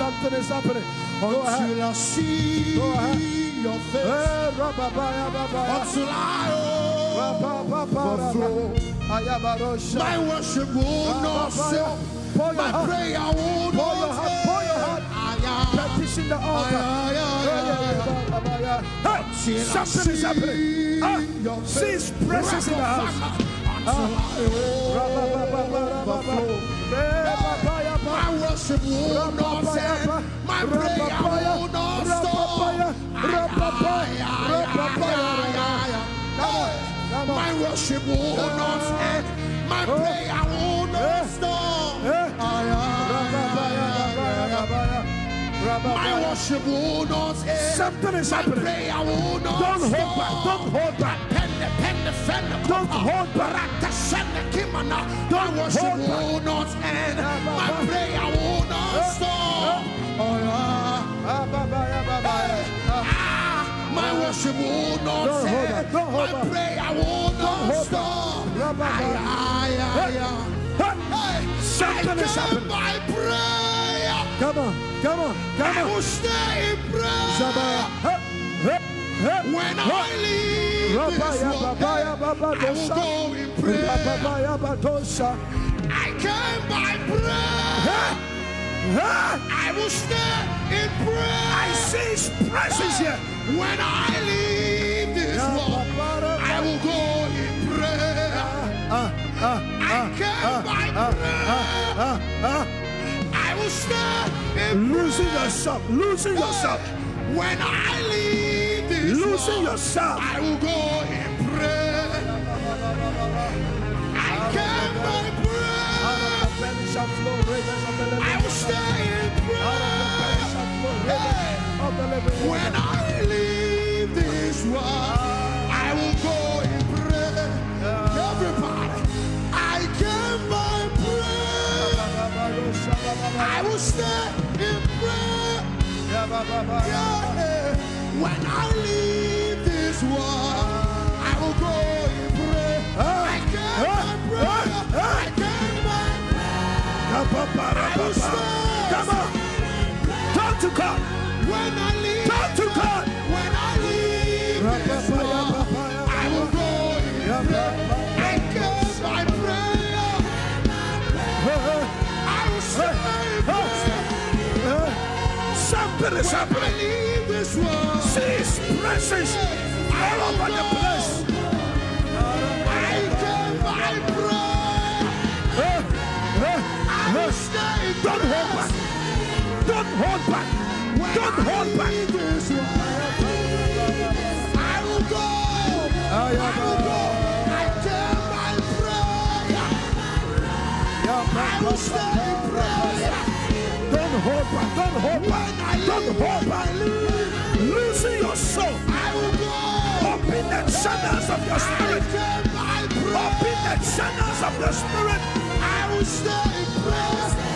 Something is happening. Go ahead. Until I see Go ahead. your face. Eh. Until I overflow. My worship will not stop. My prayer will not heart. Pour your heart. stop. Petition the altar. Hey, something is happening. Ah, see his presence in the house. Until I overflow. My worship will not end. My prayer will not stop. My worship will not end. My prayer will not stop. My worship will not end. Something is happening. prayer will not Don't hold back. Don't hold back. Pende, pende, fende, Don't hold back. Rata, shende, kimana. My Don't worship hold back. will not end. My prayer will stop. Oh. Ah, My worship will not Don't hold end. Don't hold My prayer will not stop. Something I is happening. by prayer. Come on, come on, come I will stay in prayer. When I leave this world, I will go in prayer. I came by prayer. I will stay in prayer. I see his presence here. When I leave this world, I will go in prayer. I came by prayer. I will stay in Losing yourself, losing yourself, When I leave this losing world, yourself. I will go in In prayer. Yeah. When I leave this world, I will go in prayer. I came by prayer. I came by prayer. I will stay. Come on, talk to God, When I leave, talk to God. when I leave Something is I happening. See his presence all over the place. I came by prayer. I will stay in Don't hold back. Don't hold back. Don't hold back. I will go. Ah, I will go. I came prayer. I will stay in prayer. Don't hold back. Don't hold back. Hold back. Losing your soul. I will go. Open the channels of your spirit. Open the channels of your spirit. I will stay in prayer.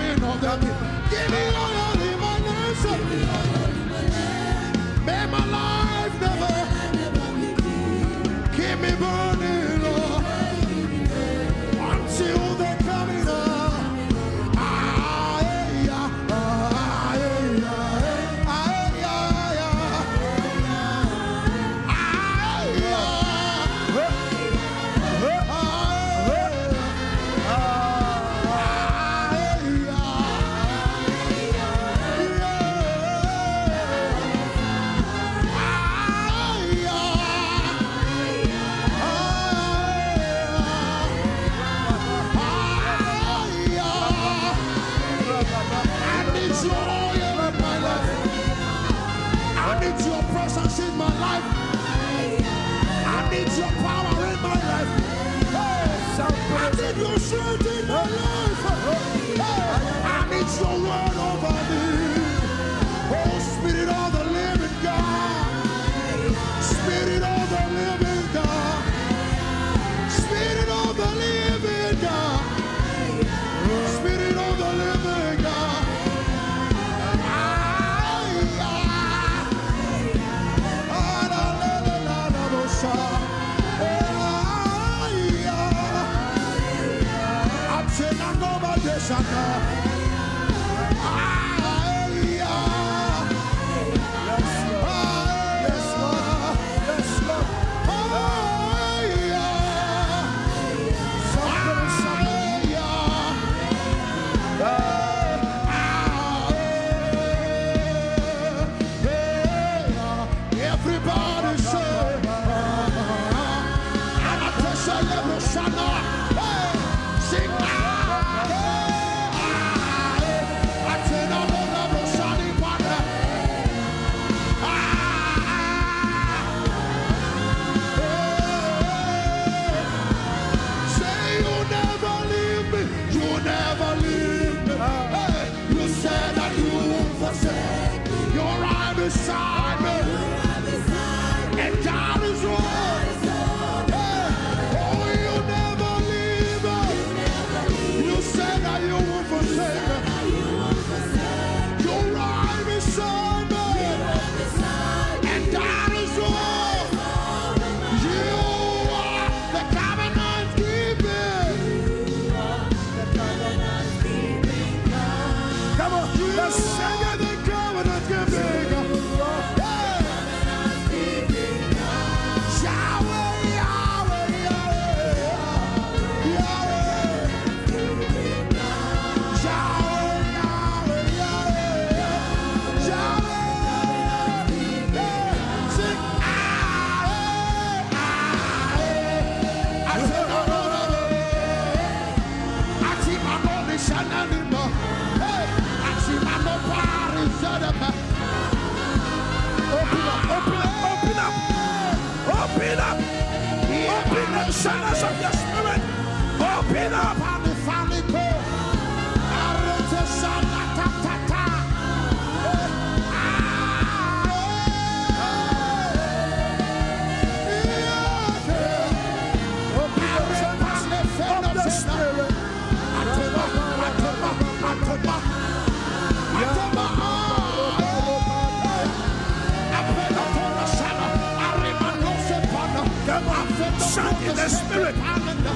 Until the coming of the King. life. I need your power in my life. I need your strength. Channels of your.